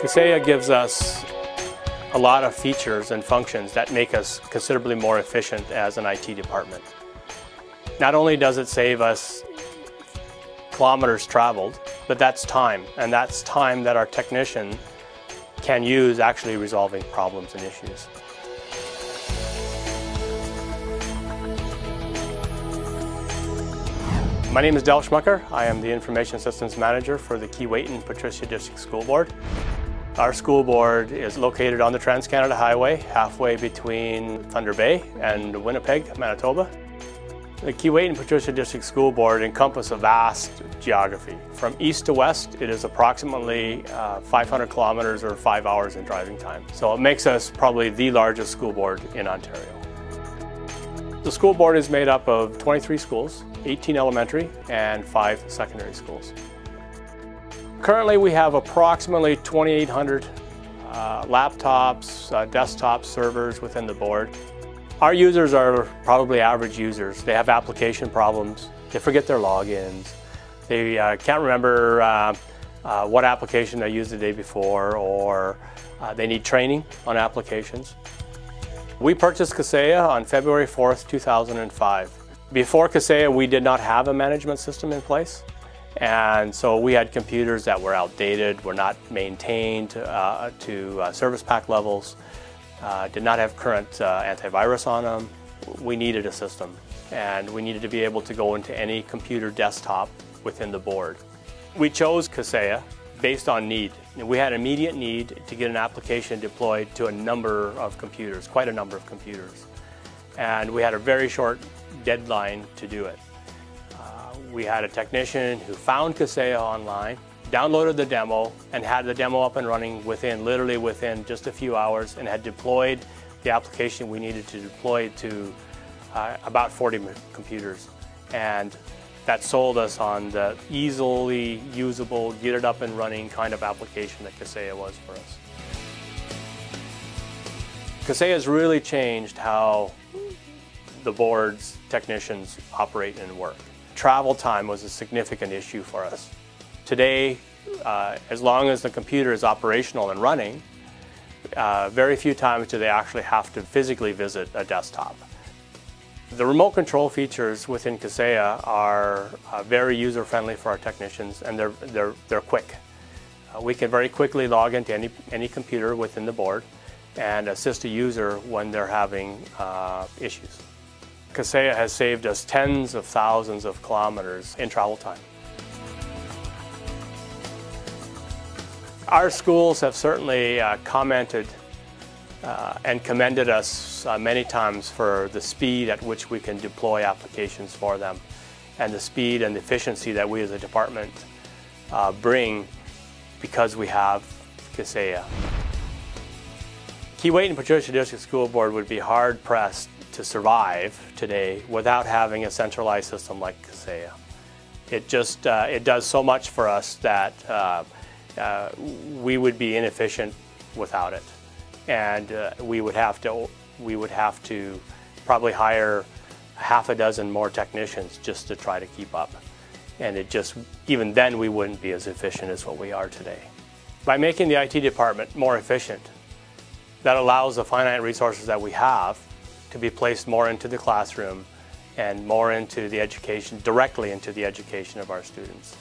Kaseya gives us a lot of features and functions that make us considerably more efficient as an IT department. Not only does it save us kilometers traveled, but that's time, and that's time that our technician can use actually resolving problems and issues. My name is Del Schmucker. I am the Information Systems Manager for the Keewatin Patricia District School Board. Our school board is located on the Trans-Canada Highway, halfway between Thunder Bay and Winnipeg, Manitoba. The Keewatin Patricia District School Board encompasses a vast geography. From east to west, it is approximately uh, 500 kilometers or five hours in driving time. So it makes us probably the largest school board in Ontario. The school board is made up of 23 schools, 18 elementary and five secondary schools. Currently we have approximately 2,800 uh, laptops, uh, desktop servers within the board. Our users are probably average users. They have application problems, they forget their logins, they uh, can't remember uh, uh, what application they used the day before or uh, they need training on applications. We purchased Kaseya on February 4th, 2005. Before Kaseya, we did not have a management system in place. And so we had computers that were outdated, were not maintained uh, to uh, service pack levels, uh, did not have current uh, antivirus on them. We needed a system and we needed to be able to go into any computer desktop within the board. We chose Kaseya based on need. We had an immediate need to get an application deployed to a number of computers, quite a number of computers. And we had a very short deadline to do it we had a technician who found Kaseya online, downloaded the demo, and had the demo up and running within, literally within just a few hours, and had deployed the application we needed to deploy to uh, about 40 computers. And that sold us on the easily usable, get it up and running kind of application that Kaseya was for us. Kaseya has really changed how the board's technicians operate and work travel time was a significant issue for us. Today, uh, as long as the computer is operational and running, uh, very few times do they actually have to physically visit a desktop. The remote control features within Kaseya are uh, very user-friendly for our technicians and they're, they're, they're quick. Uh, we can very quickly log into any, any computer within the board and assist a user when they're having uh, issues. Kaseya has saved us tens of thousands of kilometers in travel time. Our schools have certainly uh, commented uh, and commended us uh, many times for the speed at which we can deploy applications for them and the speed and efficiency that we as a department uh, bring because we have Kaseya. and Patricia District School Board would be hard pressed to survive today without having a centralized system like Kaseya. It just uh, it does so much for us that uh, uh, we would be inefficient without it, and uh, we would have to we would have to probably hire half a dozen more technicians just to try to keep up, and it just even then we wouldn't be as efficient as what we are today. By making the IT department more efficient, that allows the finite resources that we have to be placed more into the classroom and more into the education, directly into the education of our students.